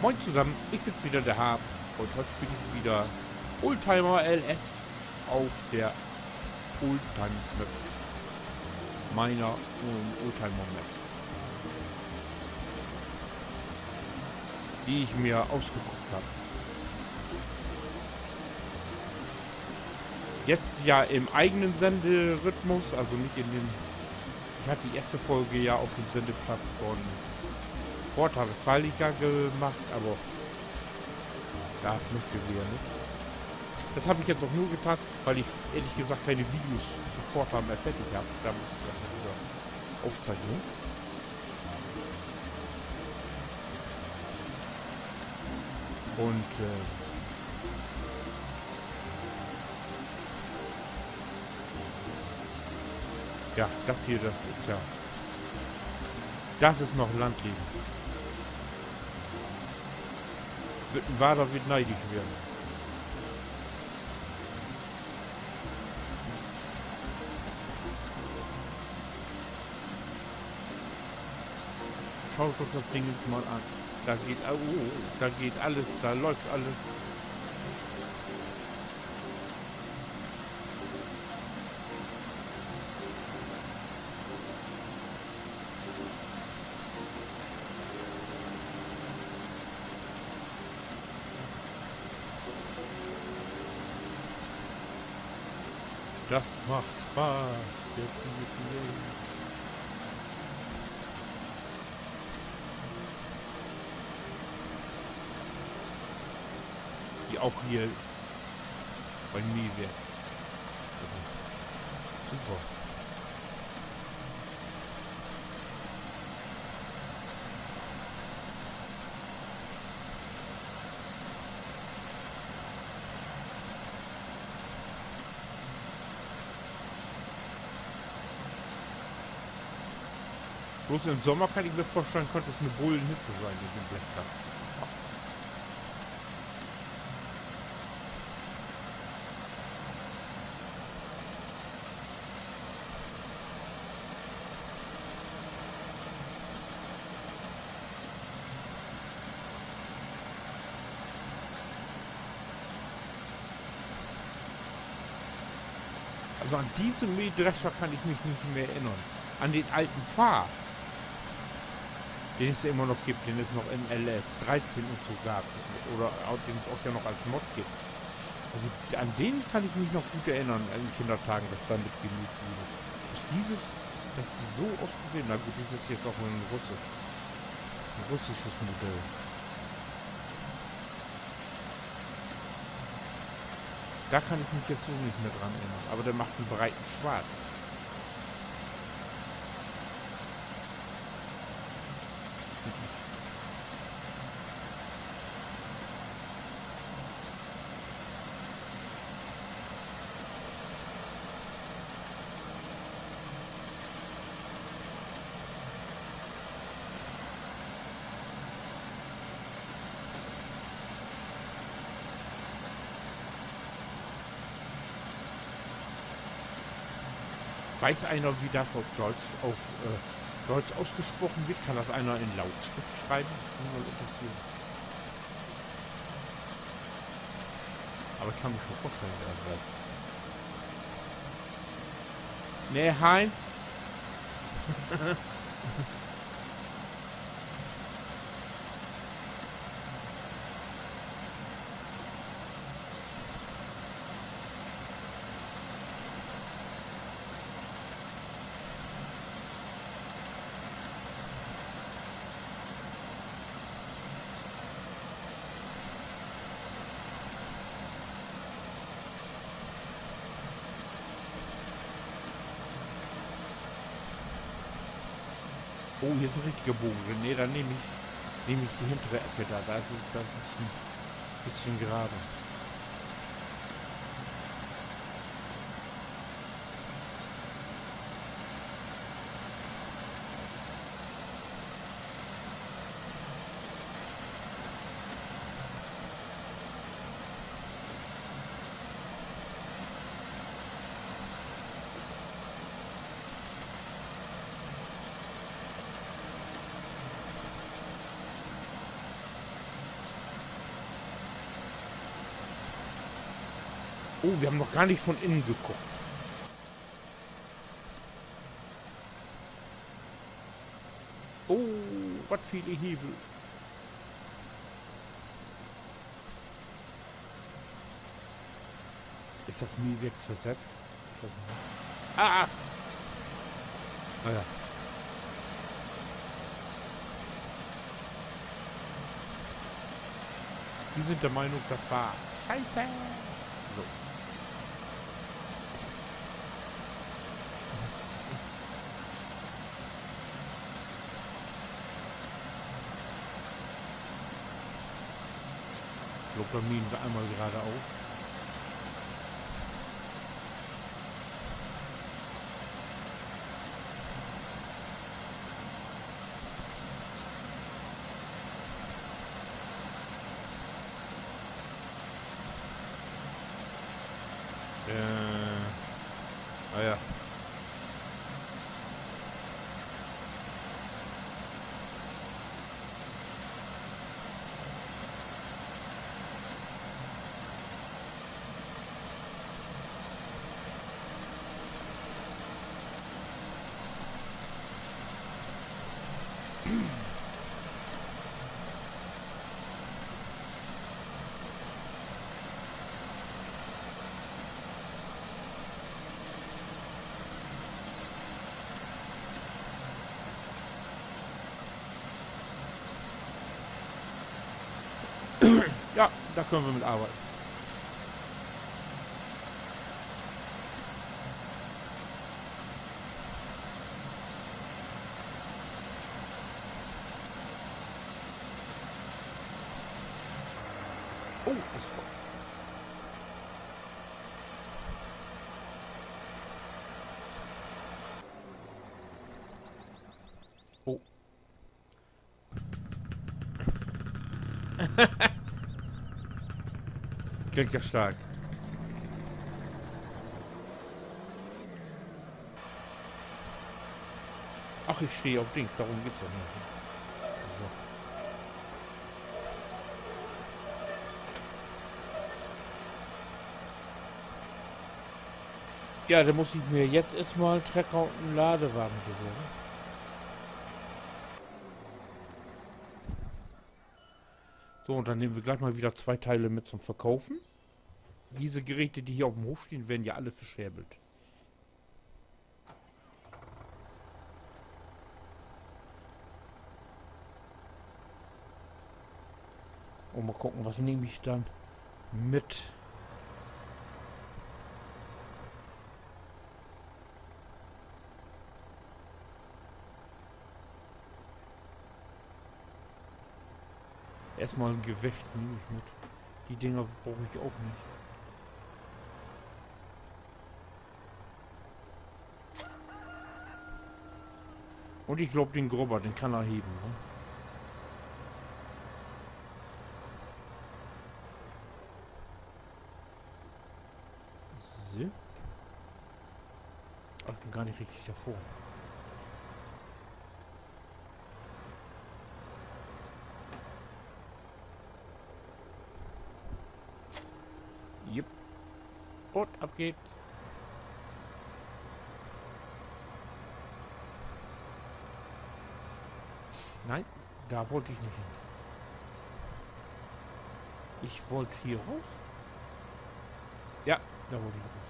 Moin zusammen, ich bin's wieder, der Hab. Und heute spiele ich wieder Oldtimer LS auf der Oldtimers Map. Meiner Oldtimer Map. Die ich mir ausgeguckt habe. Jetzt ja im eigenen Senderhythmus, also nicht in den... Ich hatte die erste Folge ja auf dem Sendeplatz von Porta Westfalica gemacht, aber da ist nicht gesehen. Ne? Das habe ich jetzt auch nur getan, weil ich ehrlich gesagt keine Videos für Porta mehr fertig habe. Da muss ich das noch wieder aufzeichnen. Und äh, ja, das hier, das ist ja das ist noch Landleben. Wader wird neidisch werden. Schaut doch das Ding jetzt mal an. Da geht, oh, da geht alles, da läuft alles. Das macht Spaß. Die auch hier bei mir wird. Also, super. Bloß im Sommer kann ich mir vorstellen, könnte es eine Bullenhitze sein in dem Blechkasten. Also an diesen Mähdrescher kann ich mich nicht mehr erinnern. An den alten Fahr den es immer noch gibt, den es noch im LS 13 und so gab. Oder den es auch ja noch als Mod gibt. Also an den kann ich mich noch gut erinnern, den Kindertagen, dass da mitgemüht wurde. Dass dieses, das so ausgesehen, na gut, ist jetzt auch ein, Russe, ein russisches Modell. Da kann ich mich jetzt so nicht mehr dran erinnern. Aber der macht einen breiten Schwarz. Weiß einer, wie das auf Deutsch, auf äh, Deutsch ausgesprochen wird? Kann das einer in Lautschrift schreiben? Mal interessieren. Aber ich kann mir schon vorstellen, wer das weiß. Nee, Heinz. Oh, hier ist ein richtiger Bogen. Nee, dann nehme ich, nehme ich die hintere Ecke da. Da ist, da ein bisschen, bisschen gerade. Oh, wir haben noch gar nicht von innen geguckt. Oh, was viele Hebel. Ist das Mieweg versetzt? Ich weiß nicht. Ah! Ah, ah ja. Sie sind der Meinung, das war scheiße. So. Wir einmal geradeaus. Äh. Ah ja. Ja, da können wir mit arbeiten. Oh, voll. Oh. Klingt ja stark. Ach, ich stehe auf Dings, darum geht's ja nicht. Ja, da muss ich mir jetzt erstmal Trecker und einen Ladewagen besorgen. So, und dann nehmen wir gleich mal wieder zwei Teile mit zum Verkaufen. Diese Geräte, die hier auf dem Hof stehen, werden ja alle verscherbelt. Und mal gucken, was nehme ich dann mit. Erstmal ein Gewicht nehme ich mit. Die Dinger brauche ich auch nicht. Und ich glaube, den Grubber, den kann er heben. Ne? So. Ach, ich bin gar nicht richtig davor. Und ab geht's. Nein, da wollte ich nicht hin. Ich wollte hier raus. Ja, da wollte ich raus.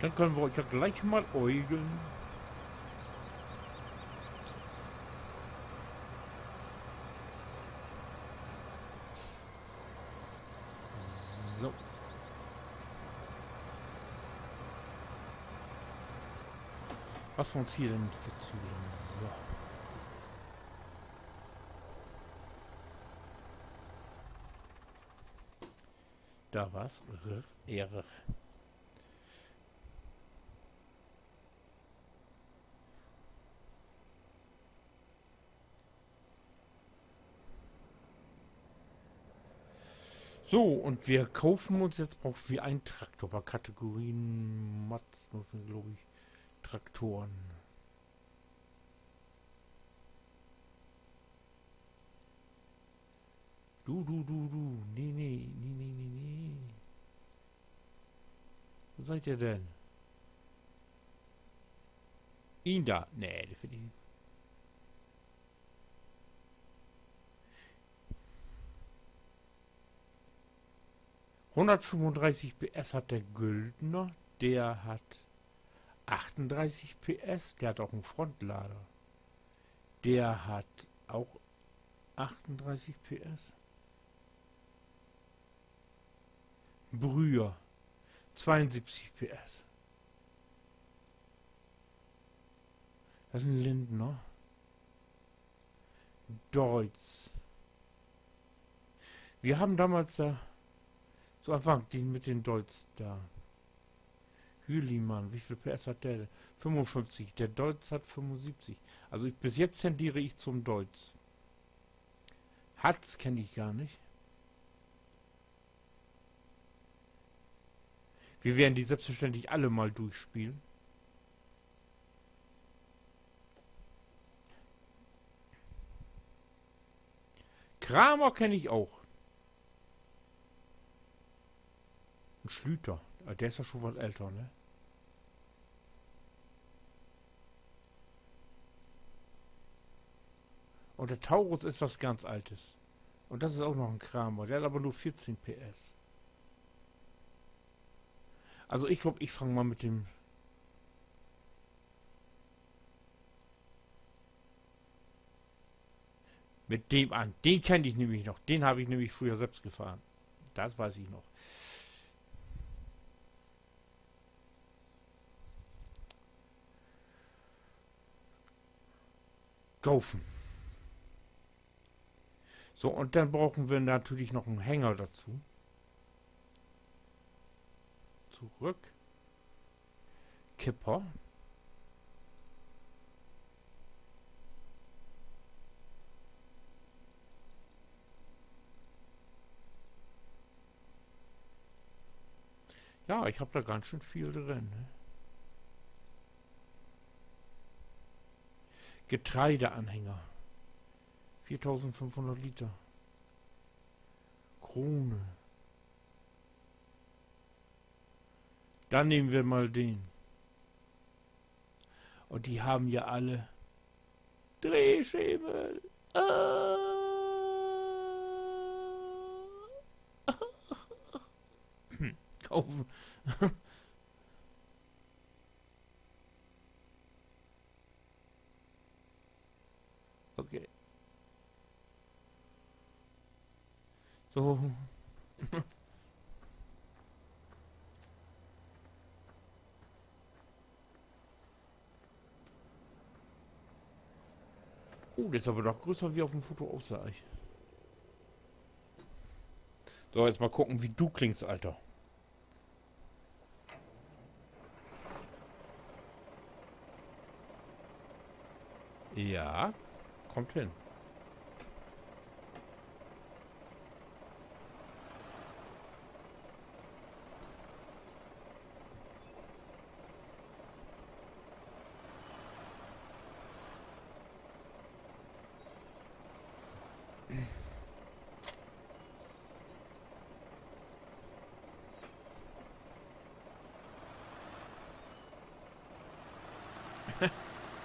Dann können wir euch ja gleich mal äugeln. So. Was für uns hier denn für Züge? So. Da war's. R. So, und wir kaufen uns jetzt auch wie ein Traktor bei Kategorien Mods, glaube ich, Traktoren. Du, du, du, du. Nee, nee, nee, nee, nee, nee. Wo seid ihr denn? Ihn da. Nee, der 135 PS hat der Güldner, der hat 38 PS, der hat auch einen Frontlader. Der hat auch 38 PS. Brüher 72 PS. Das ist ein Lindner. Deutz. Wir haben damals da so einfach den mit den Deutz da. Hülimann, wie viel PS hat der? 55. Der Deutz hat 75. Also ich, bis jetzt tendiere ich zum Deutz. Hatz kenne ich gar nicht. Wir werden die selbstverständlich alle mal durchspielen. Kramer kenne ich auch. Schlüter. Ah, der ist ja schon was älter, ne? Und der Taurus ist was ganz Altes. Und das ist auch noch ein Kramer. Der hat aber nur 14 PS. Also ich glaube, ich fange mal mit dem... Mit dem an. Den kenne ich nämlich noch. Den habe ich nämlich früher selbst gefahren. Das weiß ich noch. Kaufen. So, und dann brauchen wir natürlich noch einen Hänger dazu. Zurück. Kipper. Ja, ich habe da ganz schön viel drin. Ne? Getreideanhänger. 4500 Liter. Krone. Dann nehmen wir mal den. Und die haben ja alle Drehschemel. Ah. Kaufen. Okay. So. oh, der ist aber doch größer wie auf dem Foto aussah ich. So, jetzt mal gucken, wie du klingst, Alter. Ja, kommt hin.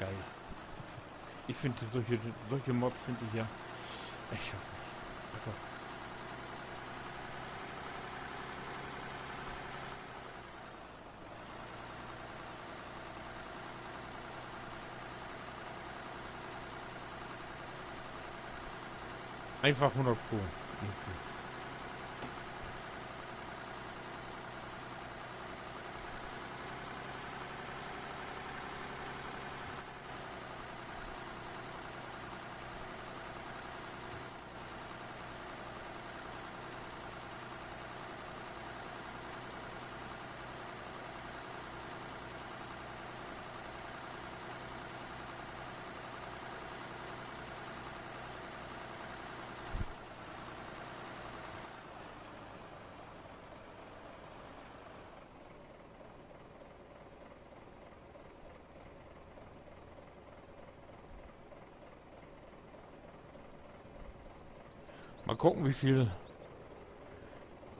Geil. Ich finde solche, solche Mods finde ich ja. Ich weiß nicht. Einfach. Einfach 100 Pro. Okay. Mal gucken, wie viel.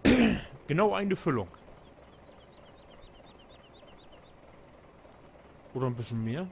genau eine Füllung. Oder ein bisschen mehr.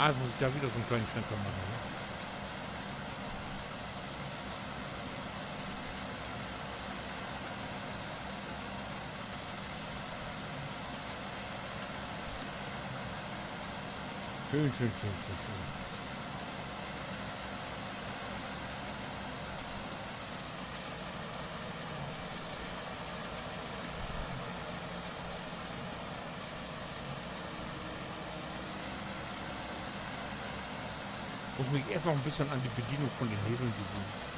Ah, jetzt muss ich da wieder so einen kleinen Schwenker machen. Ne? Schön, schön, schön, schön, schön. Mich erst noch ein bisschen an die Bedienung von den Hebeln gewöhnen.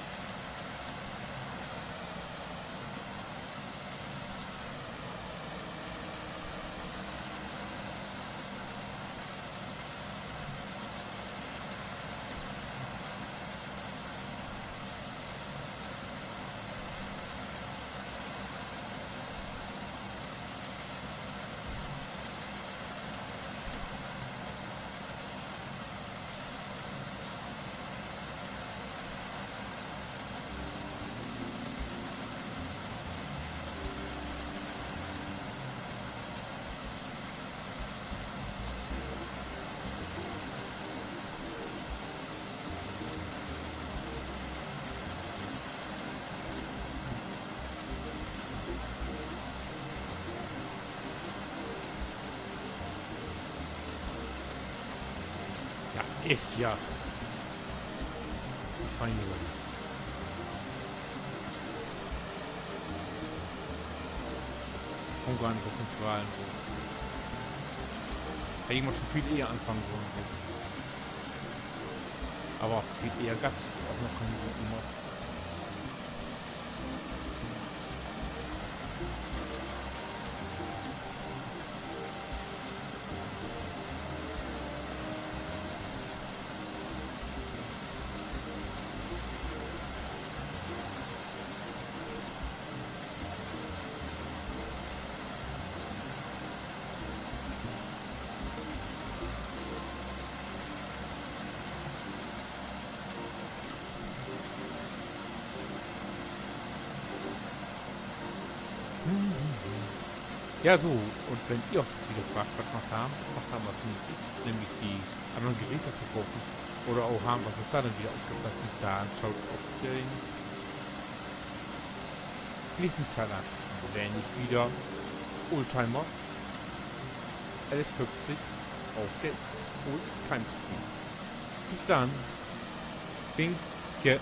Ist ja feine Sache. Ich komme gar nicht auf den Strahlen hoch. Hätte ich mal schon viel eher anfangen sollen. Aber viel eher gab es auch noch keinen guten Mods. Ja, so. Und wenn ihr euch Ziele fragt, was noch haben, was haben wir als nächstes, nämlich die anderen Geräte verkaufen oder auch haben, was ist da denn wieder aufgefasst? Da schaut auf den nächsten Teil an. Wenn ich wieder Oldtimer LS50 auf der Oldtimer spiele. Bis dann. Finke.